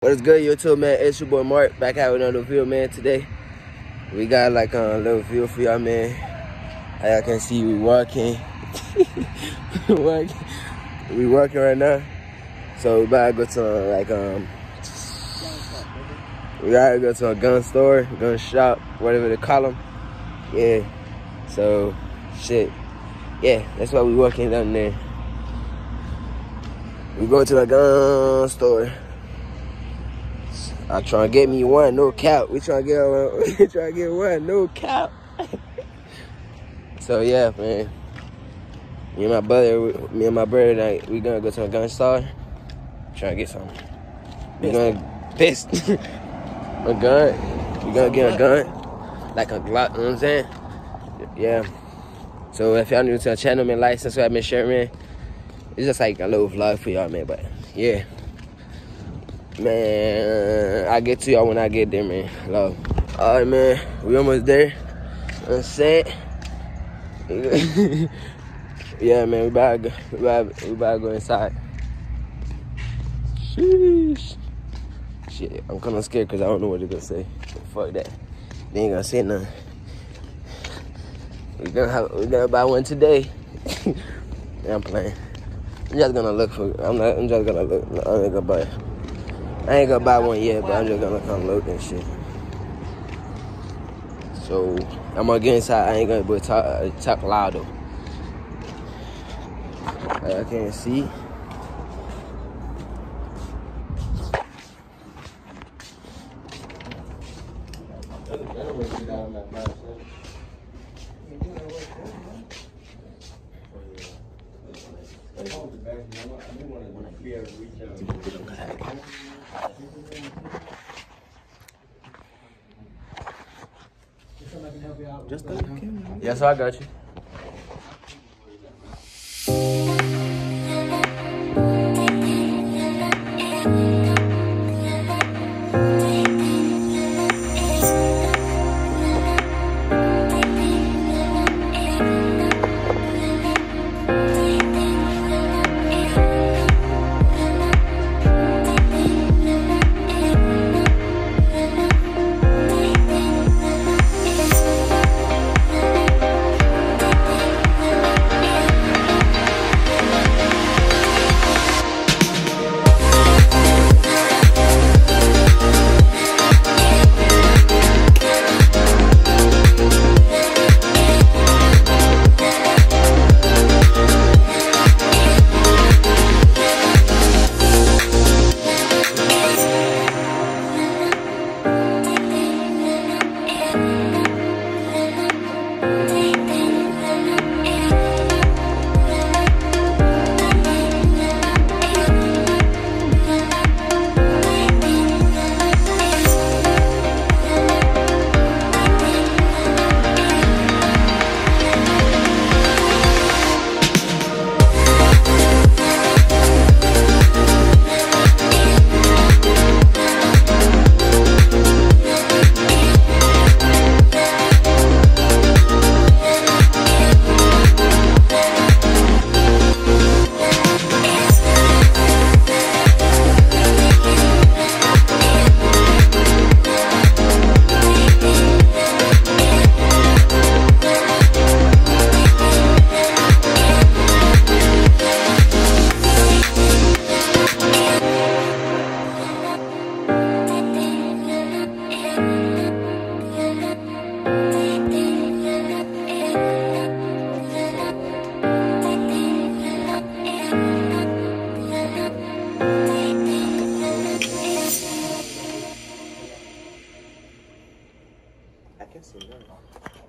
What is good, YouTube, man? It's your boy Mark back out with another video, man. Today, we got like a little video for y'all, man. How y'all can see, we working. working. We working right now. So we about to go to like um. We gotta go to a gun store, gun shop, whatever they call them. Yeah. So, shit. Yeah, that's why we working down there. We go to the gun store. I try to get me one, no cap. We try to get one, we try to get one, no cap. so yeah, man. Me and my brother, me and my brother, like, we gonna go to a gun store. Try to get some. We gonna pist a gun. We gonna get a gun, like a Glock. You know what I'm saying? Yeah. So if y'all new to the channel, man, like, subscribe, man, share, man. It's just like a little vlog for y'all, man. But yeah. Man, I get to y'all when I get there, man. Love. All right, man. We almost there. I'm set. yeah, man. We about to go, we about, we about to go inside. Sheesh. Shit, I'm kind of scared because I don't know what they're gonna say. Fuck that. They ain't gonna say nothing. We're gonna have, we're gonna buy one today. yeah, I'm playing. I'm just gonna look for. I'm not. I'm just gonna look. I ain't gonna buy. I ain't gonna buy one yet, but I'm just gonna come look and shit. So I'm gonna get inside. I ain't gonna be talk, uh, talk though. I can't see. Just the camera. Yes, I got you. I can see that.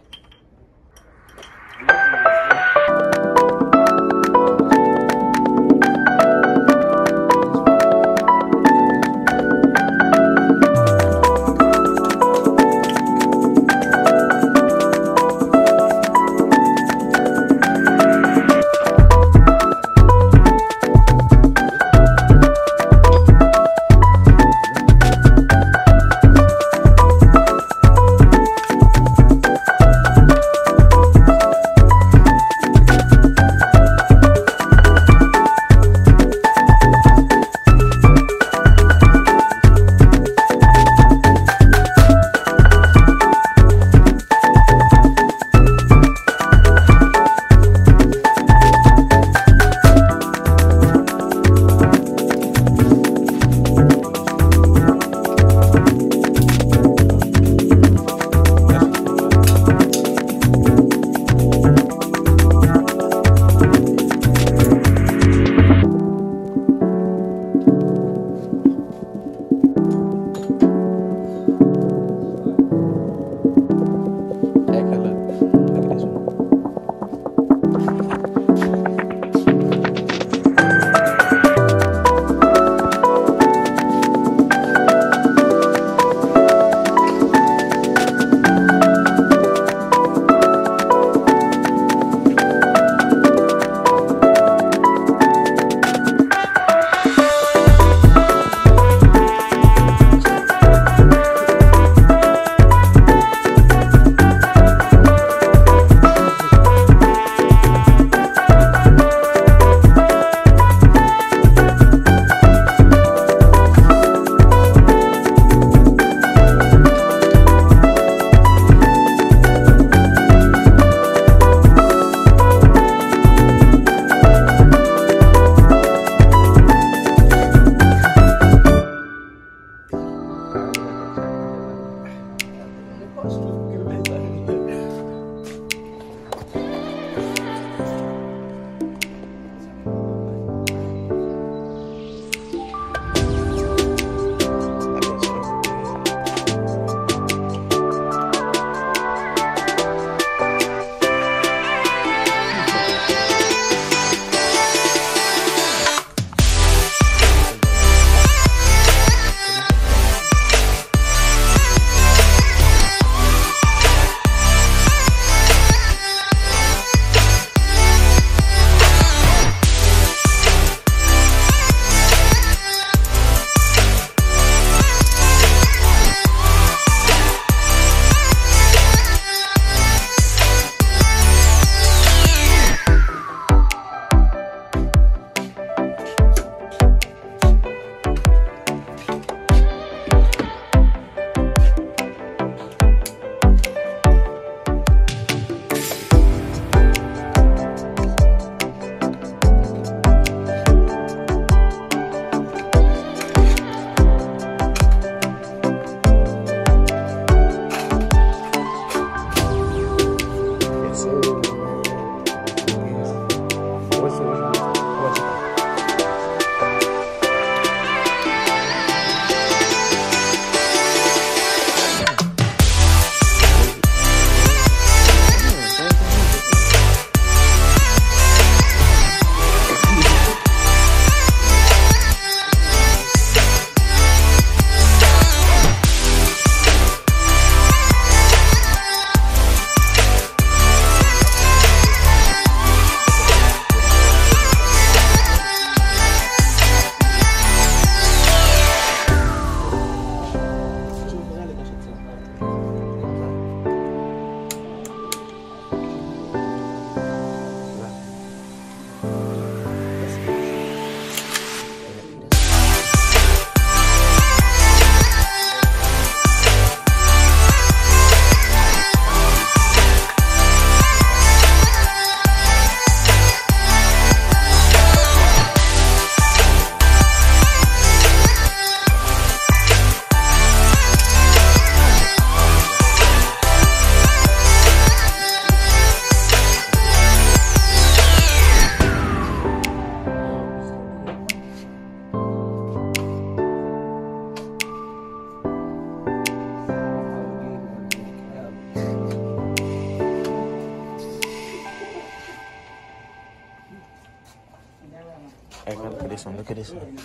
Look at this one.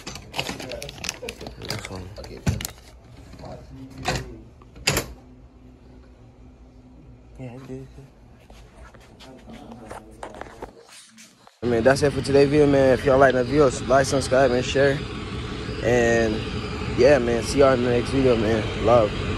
This one. Yeah. I mean, that's it for today's video, man. If y'all like the video, like, subscribe, and share. And yeah, man, see y'all in the next video, man. Love.